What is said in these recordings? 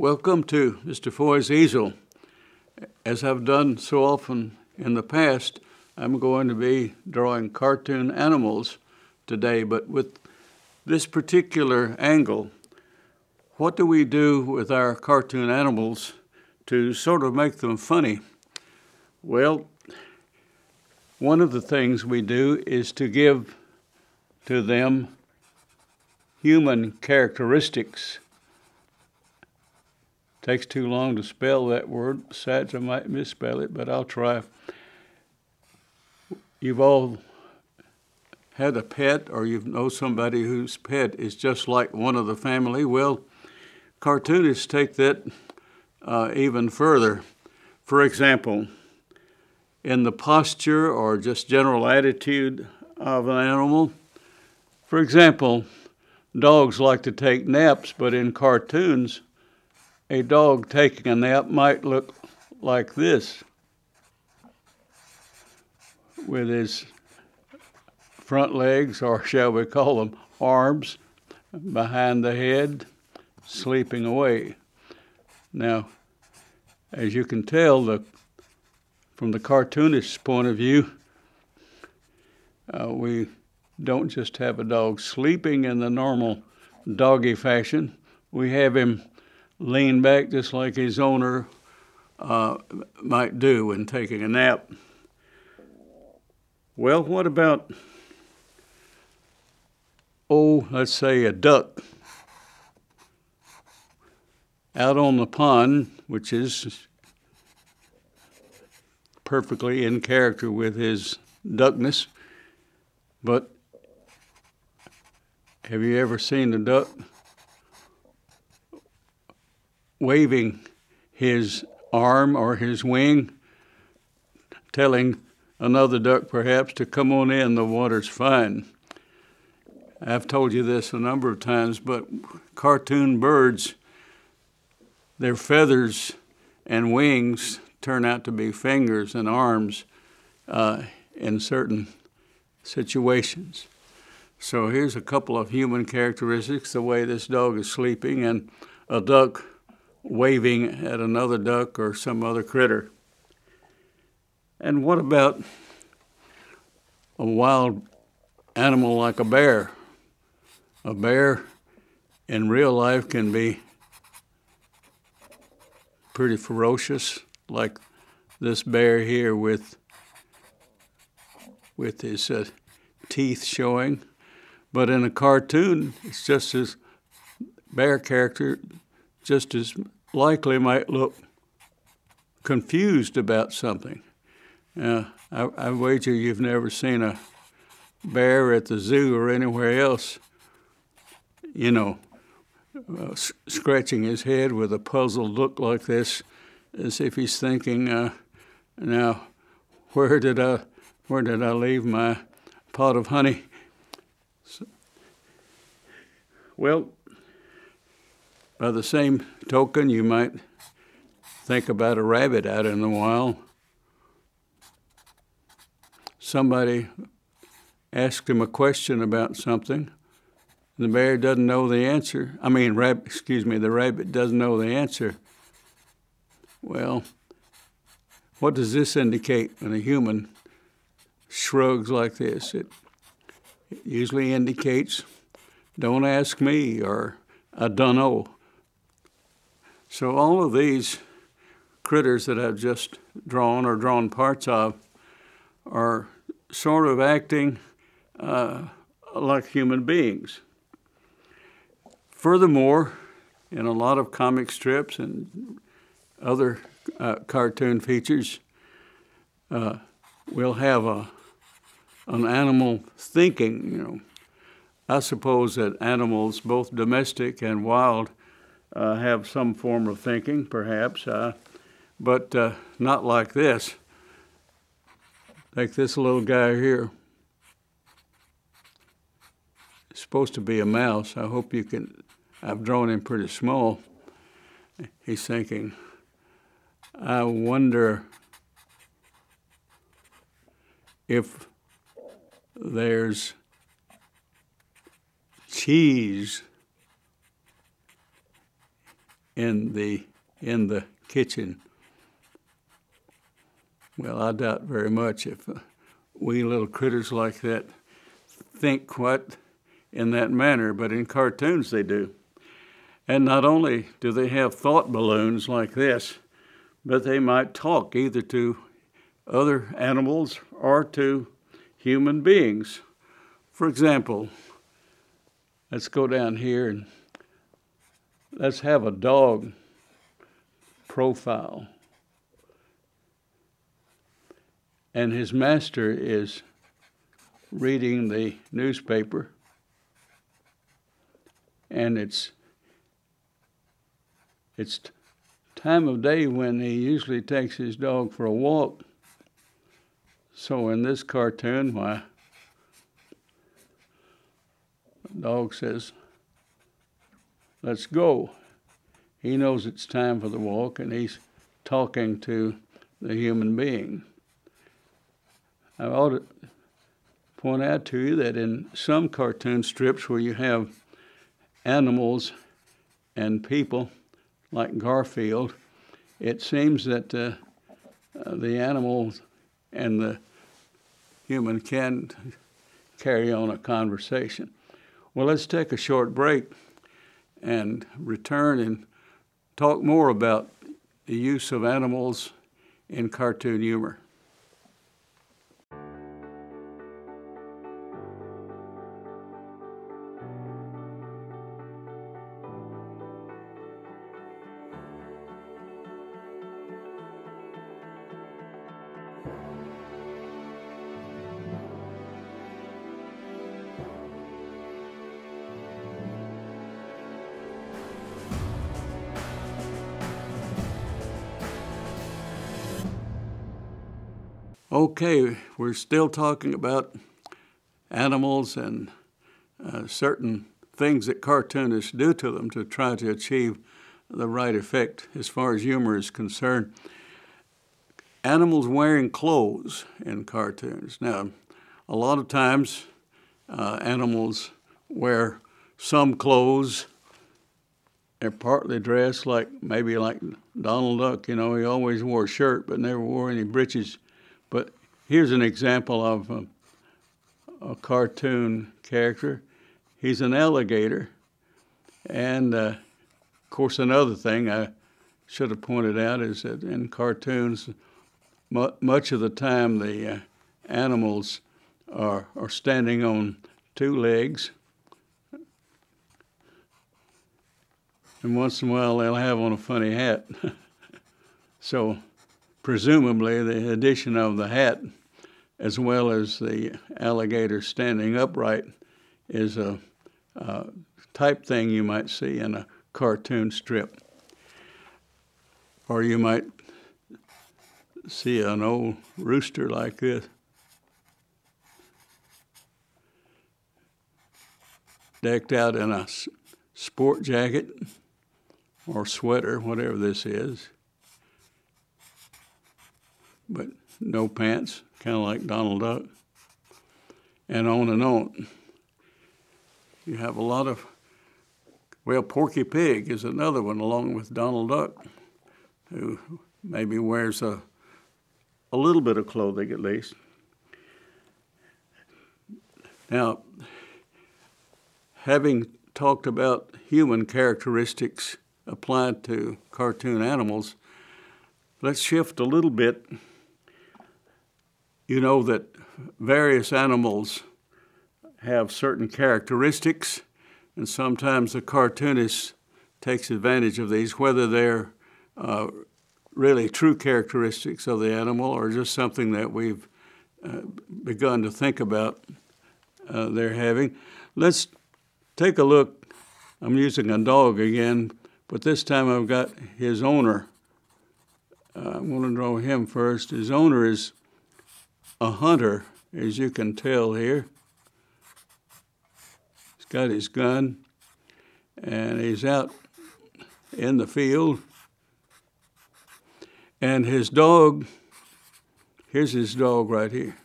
Welcome to Mr. Foy's Easel. As I've done so often in the past, I'm going to be drawing cartoon animals today, but with this particular angle, what do we do with our cartoon animals to sort of make them funny? Well, one of the things we do is to give to them human characteristics. Takes too long to spell that word. Besides, I might misspell it, but I'll try. You've all had a pet, or you know somebody whose pet is just like one of the family. Well, cartoonists take that uh, even further. For example, in the posture or just general attitude of an animal. For example, dogs like to take naps, but in cartoons, a dog taking a nap might look like this with his front legs, or shall we call them arms, behind the head, sleeping away. Now, as you can tell, the, from the cartoonist's point of view, uh, we don't just have a dog sleeping in the normal doggy fashion. We have him lean back just like his owner uh, might do when taking a nap. Well, what about, oh, let's say a duck out on the pond, which is perfectly in character with his duckness, but have you ever seen a duck waving his arm or his wing, telling another duck perhaps to come on in, the water's fine? I've told you this a number of times, but cartoon birds, their feathers and wings turn out to be fingers and arms uh, in certain situations. So here's a couple of human characteristics the way this dog is sleeping, and a duck waving at another duck or some other critter. And what about a wild animal like a bear? A bear in real life can be pretty ferocious, like this bear here with with his uh, teeth showing. But in a cartoon, it's just as bear character just as likely might look confused about something. Uh, I, I wager you've never seen a bear at the zoo or anywhere else, you know, uh, scratching his head with a puzzled look like this, as if he's thinking, uh, "Now, where did I, where did I leave my pot of honey?" Well, by the same token, you might think about a rabbit out in the wild. Somebody asked him a question about something. The bear doesn't know the answer. I mean, rab- excuse me, the rabbit doesn't know the answer. Well, what does this indicate when a human shrugs like this? It, it usually indicates don't ask me, or I don't know. So all of these critters that I've just drawn or drawn parts of are sort of acting uh, like human beings. Furthermore, in a lot of comic strips and other uh, cartoon features, uh, we'll have a, an animal thinking, you know, I suppose that animals, both domestic and wild, uh, have some form of thinking, perhaps, uh, but uh, not like this. Like this little guy here. It's supposed to be a mouse. I hope you can. I've drawn him pretty small. He's thinking, I wonder if there's cheese in the in the kitchen. Well, I doubt very much if uh, we little critters like that think quite in that manner, but in cartoons they do. And not only do they have thought balloons like this, but they might talk either to other animals or to human beings. For example, let's go down here and let's have a dog profile. And his master is reading the newspaper, and it's it's time of day when he usually takes his dog for a walk. So in this cartoon, why dog says, "Let's go." He knows it's time for the walk, and he's talking to the human being. I ought to point out to you that in some cartoon strips where you have animals and people, like Garfield, it seems that uh, uh, the animals and the human can carry on a conversation. Well, let's take a short break and return and talk more about the use of animals in cartoon humor. Okay, we're still talking about animals and uh, certain things that cartoonists do to them to try to achieve the right effect as far as humor is concerned. Animals wearing clothes in cartoons. Now, a lot of times uh, animals wear some clothes. They're partly dressed like maybe like Donald Duck, you know, he always wore a shirt but never wore any breeches here's an example of a, a cartoon character. He's an alligator. And uh, of course, another thing I should have pointed out is that in cartoons, mu- much of the time the uh, animals are, are standing on two legs. And once in a while they'll have on a funny hat. so presumably the addition of the hat as well as the alligator standing upright is a, a type thing you might see in a cartoon strip. Or you might see an old rooster like this. Decked out in a sport jacket or sweater, whatever this is but no pants, kind of like Donald Duck, and on and on. You have a lot of, well, Porky Pig is another one, along with Donald Duck, who maybe wears a, a little bit of clothing at least. Now, having talked about human characteristics applied to cartoon animals, let's shift a little bit you know that various animals have certain characteristics, and sometimes the cartoonist takes advantage of these, whether they're uh, really true characteristics of the animal or just something that we've uh, begun to think about uh, they're having. Let's take a look. I'm using a dog again, but this time I've got his owner. I'm going to draw him first. His owner is a hunter, as you can tell here. He's got his gun and he's out in the field. And his dog, here's his dog right here.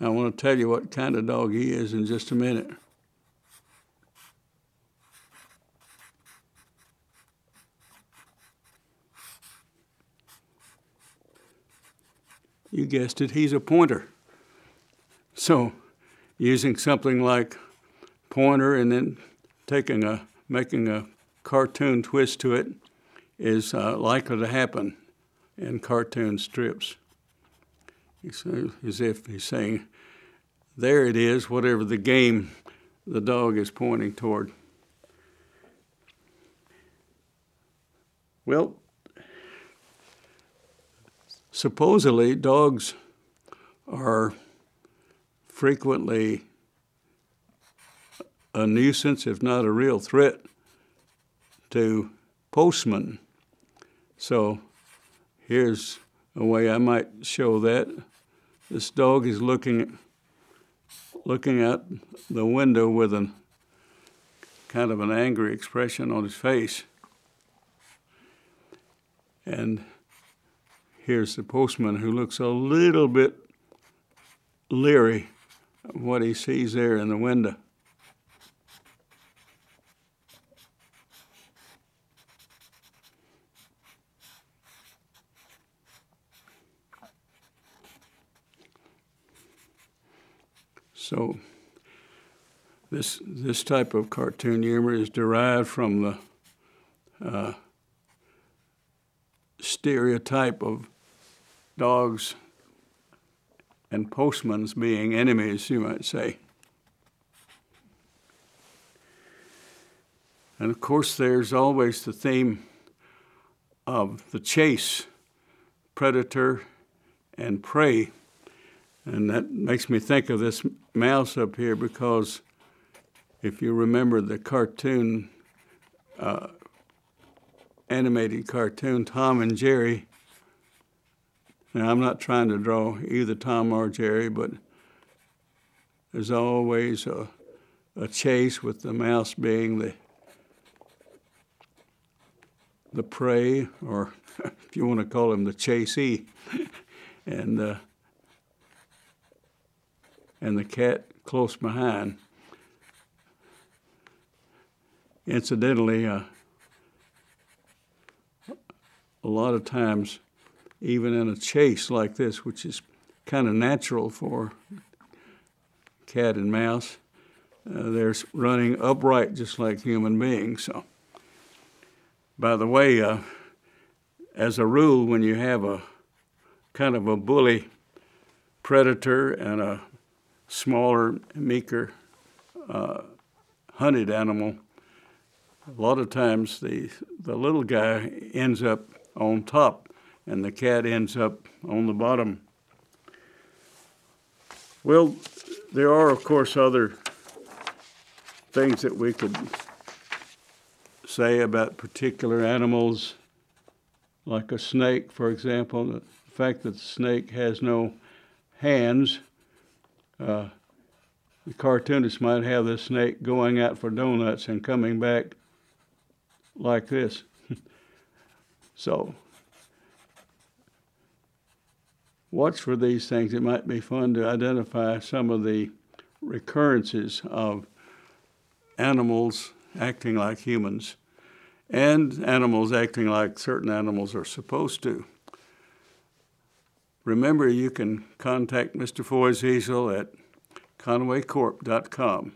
I want to tell you what kind of dog he is in just a minute. You guessed it, he's a pointer. So, using something like pointer and then taking a making a cartoon twist to it is uh, likely to happen in cartoon strips. As if he's saying, there it is, whatever the game the dog is pointing toward. Well, supposedly dogs are frequently a nuisance, if not a real threat, to postmen. So here's a way I might show that. This dog is looking looking out the window with a kind of an angry expression on his face. And here's the postman who looks a little bit leery of what he sees there in the window. So this this type of cartoon humor is derived from the uh, stereotype of dogs and postmen being enemies, you might say. And of course, there's always the theme of the chase, predator and prey. And that makes me think of this mouse up here because if you remember the cartoon, uh, animated cartoon, Tom and Jerry, now I'm not trying to draw either Tom or Jerry, but there's always a, a chase with the mouse being the the prey, or if you want to call him the chasee, and uh, and the cat close behind. Incidentally, uh, a lot of times, even in a chase like this, which is kind of natural for cat and mouse, uh, they're running upright just like human beings. So, by the way, uh, as a rule, when you have a kind of a bully predator and a smaller, meeker uh, hunted animal, a lot of times the, the little guy ends up on top and the cat ends up on the bottom. Well, there are, of course, other things that we could say about particular animals, like a snake, for example. The fact that the snake has no hands uh, the cartoonist might have the snake going out for donuts and coming back like this. so, watch for these things. It might be fun to identify some of the recurrences of animals acting like humans and animals acting like certain animals are supposed to. Remember, you can contact Mr. Foy's Easel at conwaycorp.com.